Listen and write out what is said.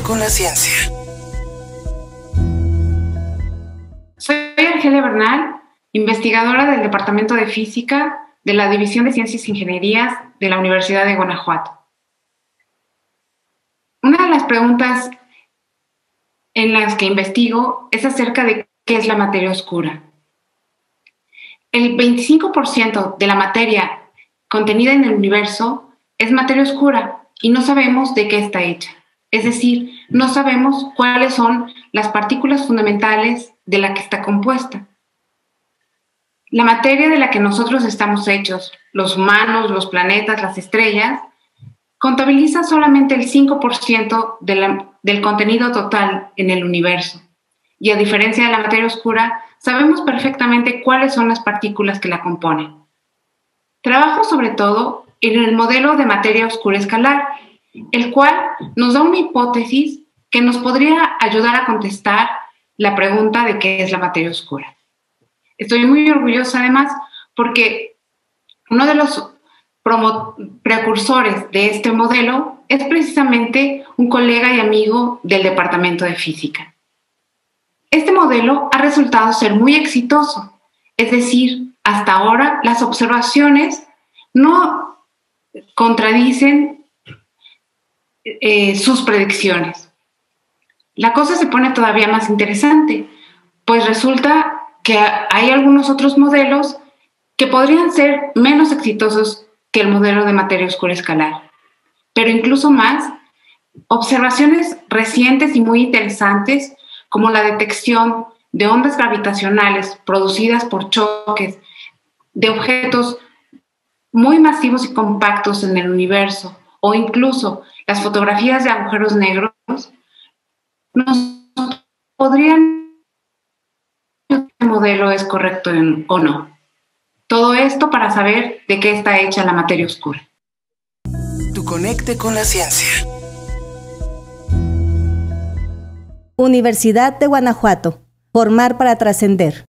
con la ciencia. Soy Argelia Bernal, investigadora del Departamento de Física de la División de Ciencias e Ingenierías de la Universidad de Guanajuato. Una de las preguntas en las que investigo es acerca de qué es la materia oscura. El 25% de la materia contenida en el universo es materia oscura y no sabemos de qué está hecha. Es decir, no sabemos cuáles son las partículas fundamentales de la que está compuesta. La materia de la que nosotros estamos hechos, los humanos, los planetas, las estrellas, contabiliza solamente el 5% del contenido total en el universo. Y a diferencia de la materia oscura, sabemos perfectamente cuáles son las partículas que la componen. Trabajo sobre todo en el modelo de materia oscura escalar, el cual nos da una hipótesis que nos podría ayudar a contestar la pregunta de qué es la materia oscura. Estoy muy orgullosa además porque uno de los precursores de este modelo es precisamente un colega y amigo del Departamento de Física. Este modelo ha resultado ser muy exitoso, es decir, hasta ahora las observaciones no contradicen eh, sus predicciones. La cosa se pone todavía más interesante, pues resulta que hay algunos otros modelos que podrían ser menos exitosos que el modelo de materia oscura escalar. Pero incluso más, observaciones recientes y muy interesantes, como la detección de ondas gravitacionales producidas por choques de objetos muy masivos y compactos en el universo o incluso las fotografías de agujeros negros nos podrían el modelo es correcto o no. Todo esto para saber de qué está hecha la materia oscura. Tu conecte con la ciencia. Universidad de Guanajuato. Formar para trascender.